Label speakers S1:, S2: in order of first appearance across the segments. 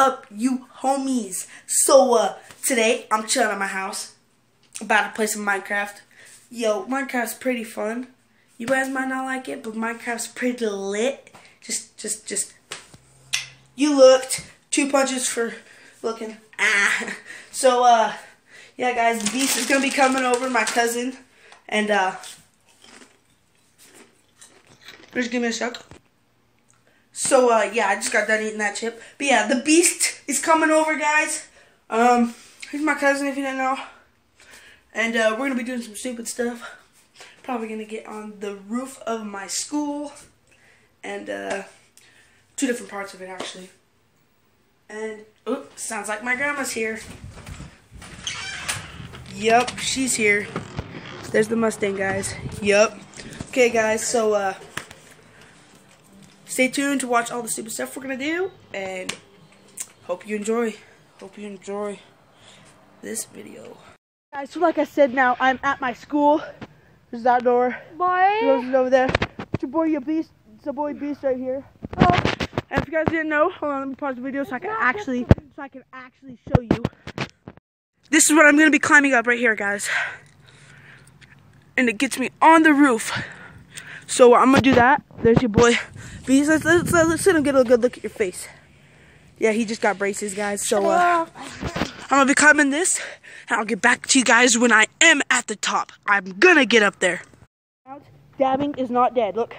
S1: up, you homies? So, uh, today I'm chilling at my house, about to play some Minecraft. Yo, Minecraft's pretty fun. You guys might not like it, but Minecraft's pretty lit. Just, just, just. You looked. Two punches for looking. Ah. So, uh, yeah, guys, the Beast is gonna be coming over, my cousin, and, uh, just give me a sec. So, uh, yeah, I just got done eating that chip. But yeah, the Beast is coming over, guys. Um, he's my cousin, if you didn't know. And, uh, we're gonna be doing some stupid stuff. Probably gonna get on the roof of my school. And, uh, two different parts of it, actually. And, oh, sounds like my grandma's here. Yup, she's here. There's the Mustang, guys. Yup. Okay, guys, so, uh, stay tuned to watch all the stupid stuff we're gonna do, and hope you enjoy. Hope you enjoy this video. Guys, so like I said, now I'm at my school. There's that door.
S2: Boy.
S1: Rose over there. It's your boy, your beast. It's your boy, Beast, right here. Oh, and if you guys didn't know, hold on, let me pause the video so I can actually, so I can actually show you. This is what I'm gonna be climbing up right here, guys. And it gets me on the roof. So I'm gonna do that. There's your boy. Beast, let's, let's, let's let him get a good look at your face. Yeah, he just got braces, guys. So uh, I'm gonna be climbing this, and I'll get back to you guys when I am at the top. I'm gonna get up there. Dabbing is not dead. Look.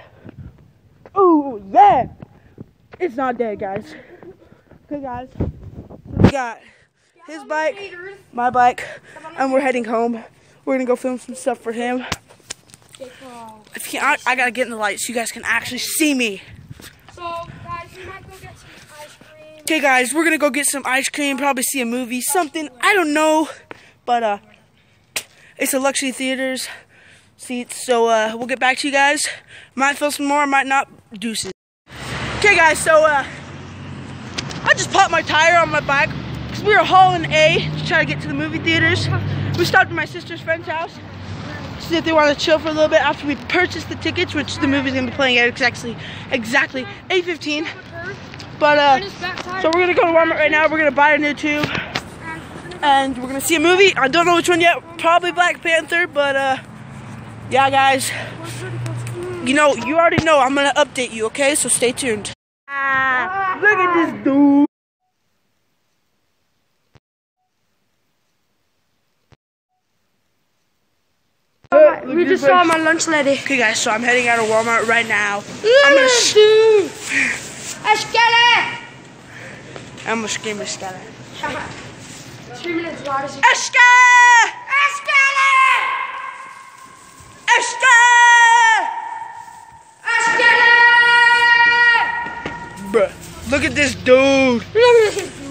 S1: Oh yeah, it's not dead, guys. Okay, guys. We got his bike, my bike, and we're heading home. We're gonna go film some stuff for him. If you, I, I gotta get in the light so you guys can actually see me.
S2: So, guys, we might go get some ice cream.
S1: Okay, guys, we're gonna go get some ice cream, probably see a movie, something. I don't know, but uh, it's a luxury theaters seats. So uh, we'll get back to you guys. Might film some more, might not. Deuces. Okay, guys, so uh, I just popped my tire on my bike because we were hauling A to try to get to the movie theaters. We stopped at my sister's friend's house. See if they want to chill for a little bit after we purchase the tickets, which the movie's gonna be playing at exactly exactly 8:15. But uh, so we're gonna go to Walmart right now. We're gonna buy a new tube, and we're gonna see a movie. I don't know which one yet. Probably Black Panther, but uh, yeah, guys. You know, you already know. I'm gonna update you. Okay, so stay tuned. Ah, look at this dude.
S2: We just saw my lunch lady.
S1: Okay, guys. So I'm heading out of Walmart right now. I'm gonna. sh-
S2: Eskele!
S1: I'm gonna scream a skeleton.
S2: Screaming as loud as you
S1: Eska!
S2: Eskele!
S1: Eska!
S2: Eskele!
S1: Bruh, look at this dude.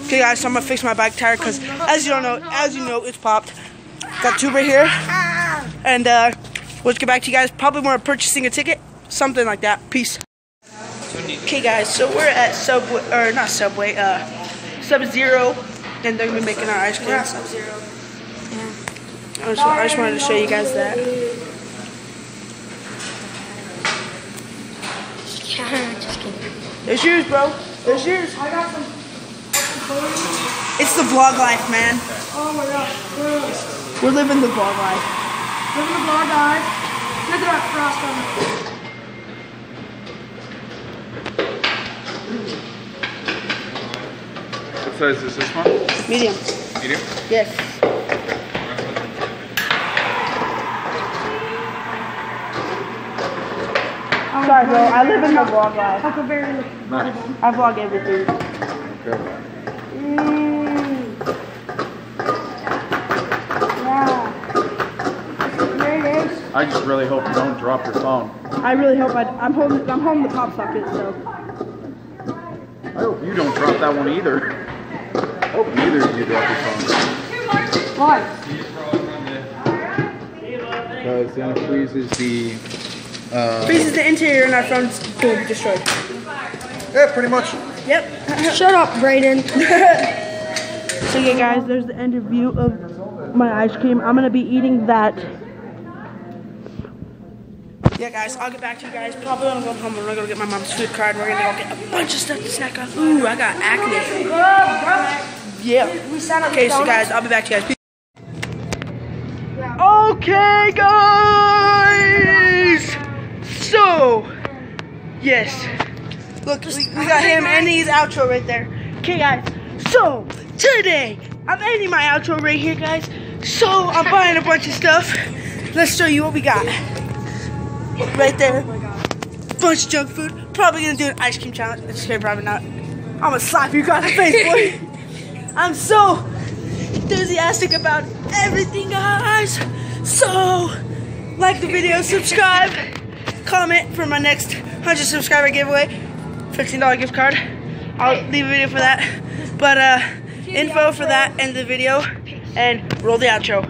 S1: Okay, guys, so I'm gonna fix my bike tire because, as you don't know, as you know, it's popped. Got tube right here, and uh, we'll get back to you guys. Probably more purchasing a ticket, something like that. Peace. Okay, guys, so we're at Subway, or not Subway, uh, Sub Zero, and they're gonna be making our ice cream.
S2: We're Sub Zero.
S1: I just, I just wanted to show you guys that.
S2: Just kidding.
S1: There's yours, bro. There's yours.
S2: I got some.
S1: It's the vlog life, man.
S2: Oh my gosh.
S1: We're living the vlog life.
S2: Living the bar, guys. Look at that frost on it.
S3: What size is this one?
S1: Medium.
S3: Medium?
S1: Yes. Oh, Sorry, bro. I live in the vlog life.
S2: Huckleberry.
S3: Nice.
S1: I vlog everything.
S3: Okay.
S2: Mmm. Yeah. There it is.
S3: I just really hope you don't drop your phone.
S1: I really hope I. I'm holding. I'm holding the pop socket. So.
S3: I hope you don't drop that one either. I hope neither of you drop your phone.
S1: Why?
S3: Because then it freezes the. Uh,
S1: Freezes the interior and our phone's going to be destroyed.
S3: yeah, pretty much.
S1: Yep.
S2: Shut up, Brayden.
S1: So yeah, guys, there's the end of view of my ice cream. I'm gonna be eating that. Yeah, guys, I'll get back to you guys. Probably when I'm going home, I'm gonna go get my mom's food card. We're gonna go get a bunch of stuff to snack on. Ooh, I got acne. Yeah. Okay, so guys, I'll be back to you guys. Okay, guys. So, yes. Look, we, we got him and his outro right there. Okay, guys. So, today, I'm ending my outro right here, guys. So, I'm buying a bunch of stuff. Let's show you what we got. Right there. Bunch of junk food. Probably gonna do an ice cream challenge. It's okay, probably not. I'm gonna slap you across the face, boy. I'm so enthusiastic about everything, guys. So, like the video, subscribe, comment for my next 100 subscriber giveaway. $15 gift card. I'll leave a video for that. But, uh, info for that and the video. And roll the outro.